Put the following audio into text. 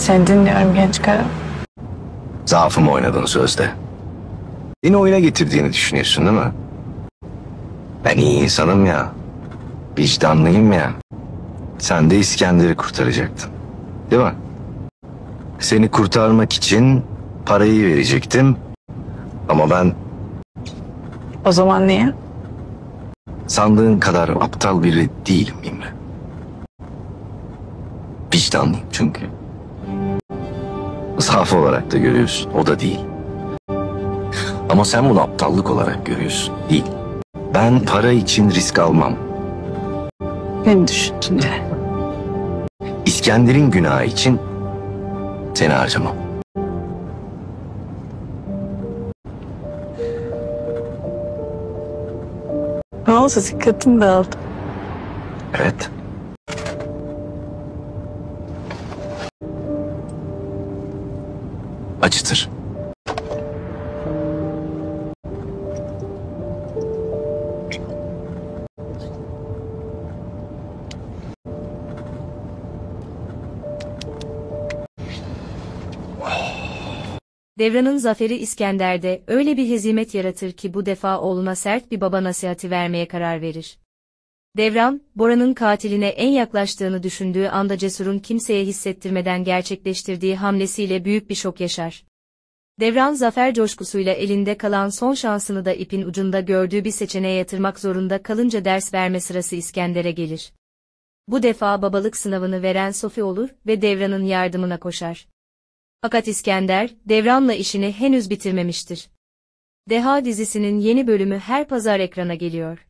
Seni dinliyorum genç karı. Zaafımı oynadın sözde. Beni oyuna getirdiğini düşünüyorsun değil mi? Ben iyi insanım ya. Vicdanlıyım ya. Sen de İskender'i kurtaracaktın. Değil mi? Seni kurtarmak için parayı verecektim. Ama ben O zaman niye? sandığın kadar aptal biri değilim İmre. Vicdanlıyım çünkü. Zaaf olarak da görüyorsun. O da değil. Ama sen bunu aptallık olarak görüyorsun. Değil. Ben para için risk almam. Beni düşündün de. İskender'in günahı için seni harcamam. Ne oldu dikkatim dağıldı. Evet. Acıtır. Devran'ın zaferi İskender'de öyle bir hezimet yaratır ki bu defa oğluna sert bir baba nasihati vermeye karar verir. Devran, Bora'nın katiline en yaklaştığını düşündüğü anda Cesur'un kimseye hissettirmeden gerçekleştirdiği hamlesiyle büyük bir şok yaşar. Devran zafer coşkusuyla elinde kalan son şansını da ipin ucunda gördüğü bir seçeneğe yatırmak zorunda kalınca ders verme sırası İskender'e gelir. Bu defa babalık sınavını veren Sofi olur ve Devran'ın yardımına koşar. Fakat İskender, Devran'la işini henüz bitirmemiştir. Deha dizisinin yeni bölümü her pazar ekrana geliyor.